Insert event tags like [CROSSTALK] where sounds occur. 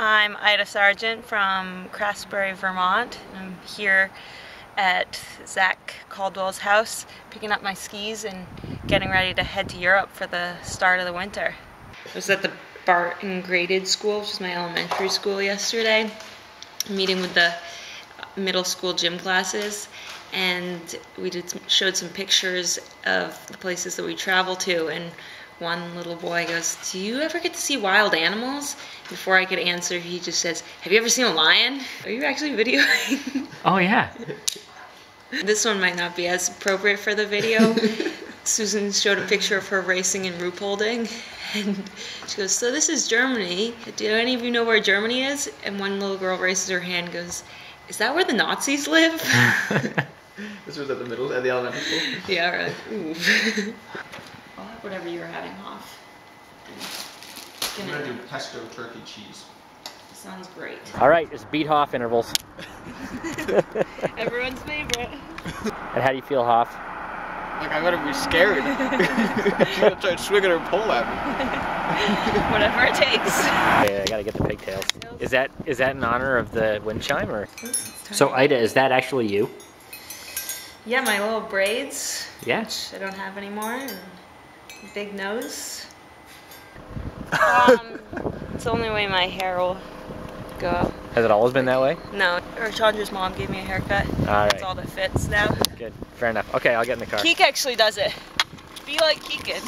I'm Ida Sargent from Craftsbury, Vermont. I'm here at Zach Caldwell's house picking up my skis and getting ready to head to Europe for the start of the winter. I was at the Barton Graded School, which is my elementary school, yesterday, meeting with the middle school gym classes, and we did showed some pictures of the places that we travel to and one little boy goes, Do you ever get to see wild animals? Before I could answer, he just says, Have you ever seen a lion? Are you actually videoing? [LAUGHS] Oh, yeah. this one might not be as appropriate for the video. [LAUGHS] Susan showed a picture of her racing in Ruhpolding. And she goes, So this is Germany. Do any of you know where Germany is? And one little girl raises her hand goes, Is that where the Nazis live? [LAUGHS] This was at the middle, at the elementary school. yeah, right. Ooh. I'll have whatever you're having off. I'm gonna do pesto turkey cheese. Sounds great. All right, it's beat Hoff intervals. [LAUGHS] Everyone's favorite. And how do you feel, Hoff? Like I'm gonna be scared. She's gonna try swinging her pole at me. [LAUGHS] Whatever it takes. Okay, I gotta get the pigtails. Is that is that in honor of the wind chime or? So Ida, is that actually you? Yeah, my little braids, Yeah. which I don't have anymore, and big nose. Um, it's the only way my hair will go. Has it always been that way? No, or Chandra's mom gave me a haircut. All That's all that fits now. Good. Fair enough. Okay, I'll get in the car. Keek actually does it. Be like Keegan.